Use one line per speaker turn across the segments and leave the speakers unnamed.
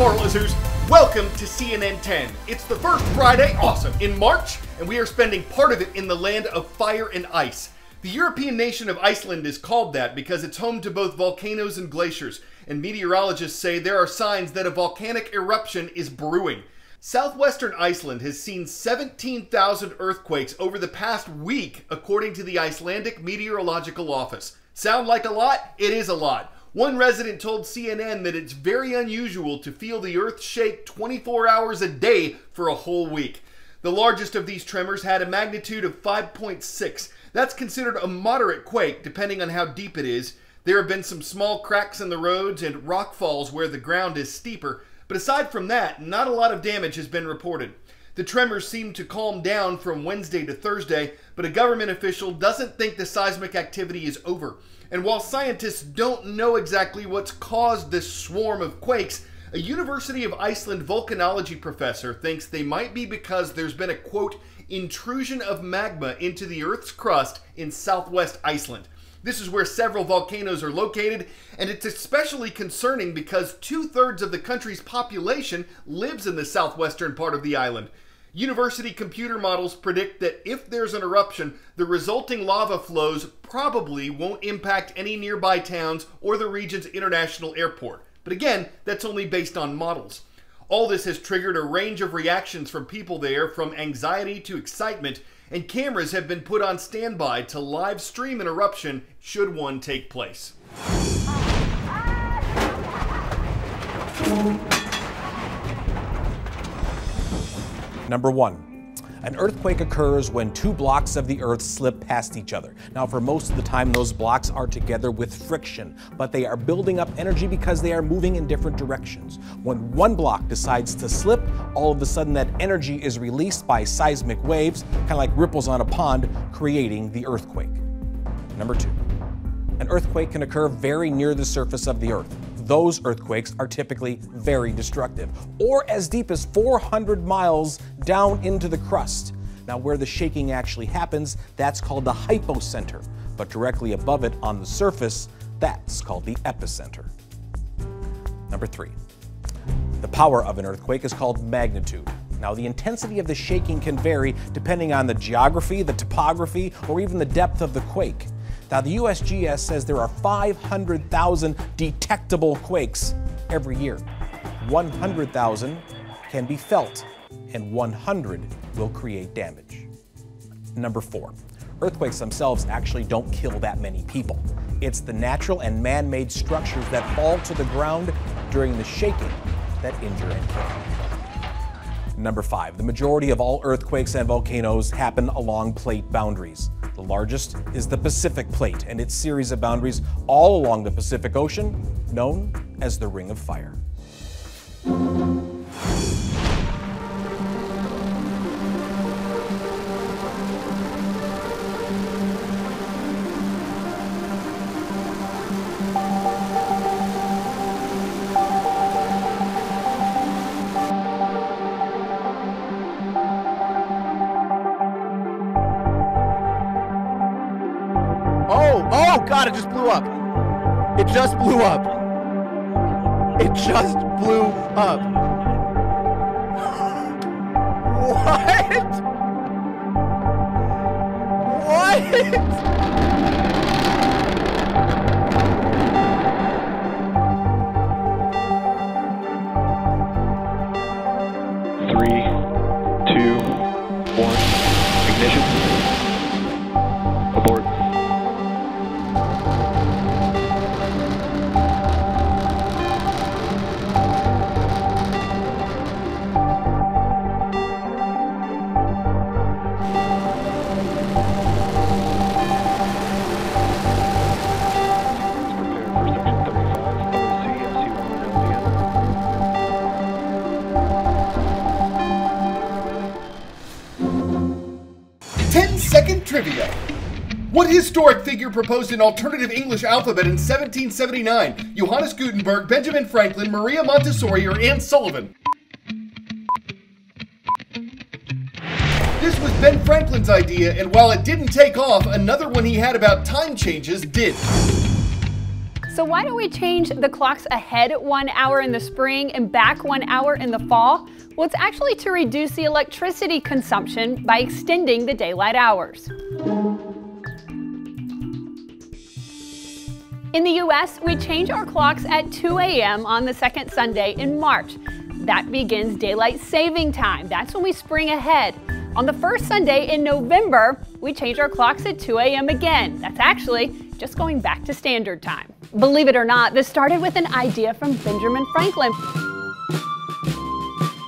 Carl Azuz. Welcome to CNN 10. It's the first Friday, awesome, in March, and we are spending part of it in the land of fire and ice. The European nation of Iceland is called that because it's home to both volcanoes and glaciers, and meteorologists say there are signs that a volcanic eruption is brewing. Southwestern Iceland has seen 17,000 earthquakes over the past week, according to the Icelandic Meteorological Office. Sound like a lot? It is a lot. One resident told CNN that it's very unusual to feel the earth shake 24 hours a day for a whole week. The largest of these tremors had a magnitude of 5.6. That's considered a moderate quake, depending on how deep it is. There have been some small cracks in the roads and rock falls where the ground is steeper, but aside from that, not a lot of damage has been reported. The tremors seemed to calm down from Wednesday to Thursday, but a government official doesn't think the seismic activity is over. And while scientists don't know exactly what's caused this swarm of quakes, a University of Iceland volcanology professor thinks they might be because there's been a quote, intrusion of magma into the Earth's crust in southwest Iceland. This is where several volcanoes are located, and it's especially concerning because two thirds of the country's population lives in the southwestern part of the island. University computer models predict that if there's an eruption, the resulting lava flows probably won't impact any nearby towns or the region's international airport. But again, that's only based on models. All this has triggered a range of reactions from people there, from anxiety to excitement, and cameras have been put on standby to live stream an eruption should one take place. Ah!
Number one, an earthquake occurs when two blocks of the earth slip past each other. Now, for most of the time, those blocks are together with friction, but they are building up energy because they are moving in different directions. When one block decides to slip, all of a sudden that energy is released by seismic waves, kind of like ripples on a pond, creating the earthquake. Number two, an earthquake can occur very near the surface of the earth those earthquakes are typically very destructive, or as deep as 400 miles down into the crust. Now, where the shaking actually happens, that's called the hypocenter, but directly above it on the surface, that's called the epicenter. Number three, the power of an earthquake is called magnitude. Now, the intensity of the shaking can vary depending on the geography, the topography, or even the depth of the quake. Now, the USGS says there are 500,000 detectable quakes every year. 100,000 can be felt, and 100 will create damage. Number four, earthquakes themselves actually don't kill that many people. It's the natural and man made structures that fall to the ground during the shaking that injure and kill. Number five, the majority of all earthquakes and volcanoes happen along plate boundaries. The largest is the Pacific Plate and its series of boundaries all along the Pacific Ocean, known as the Ring of Fire.
Oh, god, it just blew up. It just blew up. It just blew up. What? What?
Trivia. What historic figure proposed an alternative English alphabet in 1779? Johannes Gutenberg, Benjamin Franklin, Maria Montessori, or Anne Sullivan? This was Ben Franklin's idea, and while it didn't take off, another one he had about time changes did.
So why don't we change the clocks ahead one hour in the spring and back one hour in the fall? Well, it's actually to reduce the electricity consumption by extending the daylight hours. In the US, we change our clocks at 2 a.m. on the second Sunday in March. That begins daylight saving time. That's when we spring ahead. On the first Sunday in November, we change our clocks at 2 a.m. again. That's actually just going back to standard time. Believe it or not, this started with an idea from Benjamin Franklin.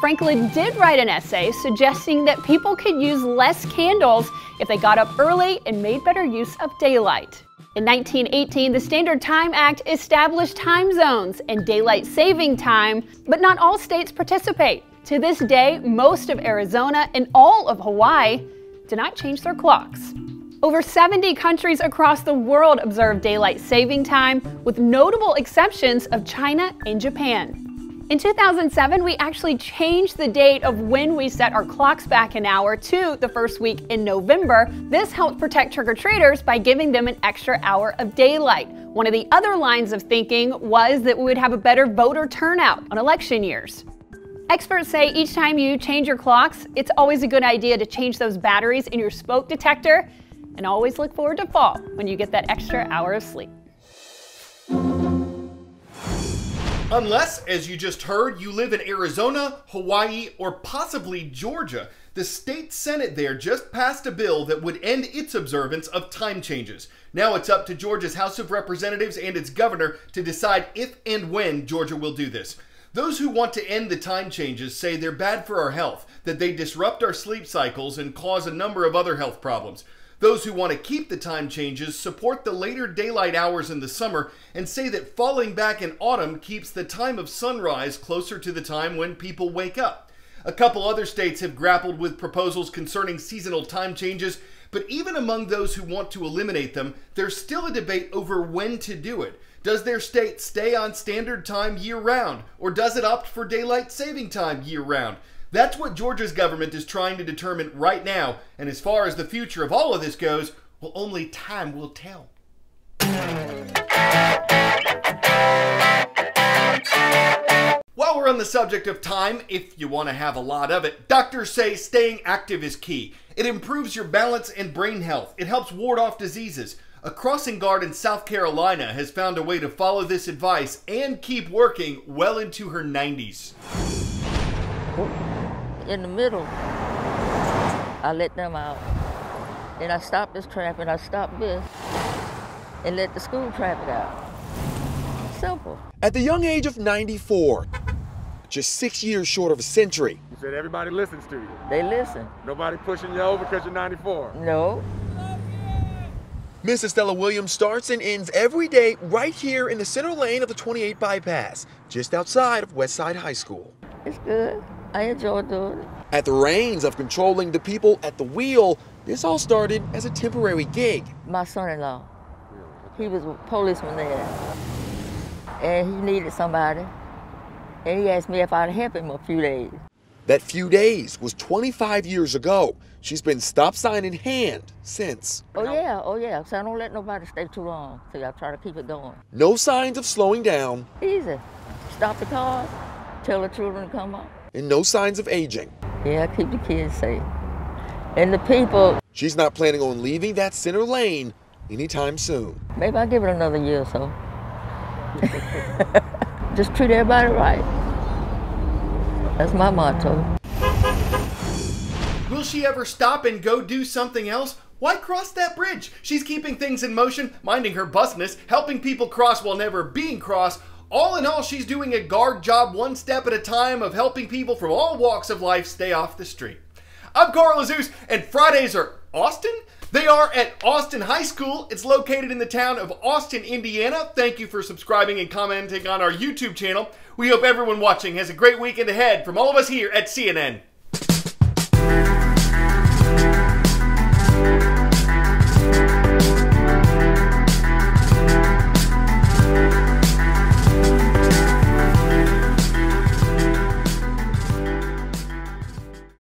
Franklin did write an essay suggesting that people could use less candles if they got up early and made better use of daylight. In 1918, the Standard Time Act established time zones and daylight saving time, but not all states participate. To this day, most of Arizona and all of Hawaii do not change their clocks. Over 70 countries across the world observe daylight saving time, with notable exceptions of China and Japan. In 2007, we actually changed the date of when we set our clocks back an hour to the first week in November. This helped protect trick-or-treaters by giving them an extra hour of daylight. One of the other lines of thinking was that we would have a better voter turnout on election years. Experts say each time you change your clocks, it's always a good idea to change those batteries in your smoke detector and always look forward to fall when you get that extra hour of sleep.
Unless, as you just heard, you live in Arizona, Hawaii, or possibly Georgia. The state senate there just passed a bill that would end its observance of time changes. Now it's up to Georgia's House of Representatives and its governor to decide if and when Georgia will do this. Those who want to end the time changes say they're bad for our health, that they disrupt our sleep cycles and cause a number of other health problems. Those who want to keep the time changes support the later daylight hours in the summer and say that falling back in autumn keeps the time of sunrise closer to the time when people wake up. A couple other states have grappled with proposals concerning seasonal time changes, but even among those who want to eliminate them, there's still a debate over when to do it. Does their state stay on standard time year round, or does it opt for daylight saving time year round? That's what Georgia's government is trying to determine right now, and as far as the future of all of this goes, well, only time will tell. While we're on the subject of time, if you want to have a lot of it, doctors say staying active is key. It improves your balance and brain health. It helps ward off diseases. A crossing guard in South Carolina has found a way to follow this advice and keep working well into her 90s
in the middle, I let them out. Then I stopped this traffic, and I stopped this, and let the school traffic out. Simple.
At the young age of 94, just six years short of a century.
You said everybody listens to you.
They listen.
Nobody pushing you over because you're 94.
No.
Miss Estella Williams starts and ends every day right here in the center lane of the 28 bypass, just outside of Westside High School.
It's good. I enjoy doing.
At the reins of controlling the people at the wheel, this all started as a temporary gig.
My son-in-law, he was a policeman there, and he needed somebody, and he asked me if I'd help him a few days.
That few days was 25 years ago. She's been stop sign in hand since.
Oh yeah, oh yeah. So I don't let nobody stay too long. So I try to keep it going.
No signs of slowing down.
Easy. Stop the cars, tell the children to come up
and no signs of aging.
Yeah, keep the kids safe. And the people.
She's not planning on leaving that center lane anytime soon.
Maybe I'll give it another year or so. Just treat everybody right. That's my motto.
Will she ever stop and go do something else? Why cross that bridge? She's keeping things in motion, minding her busness, helping people cross while never being crossed, all in all, she's doing a guard job one step at a time of helping people from all walks of life stay off the street. I'm Carl Azuz, and Fridays are Austin? They are at Austin High School. It's located in the town of Austin, Indiana. Thank you for subscribing and commenting on our YouTube channel. We hope everyone watching has a great weekend ahead from all of us here at CNN.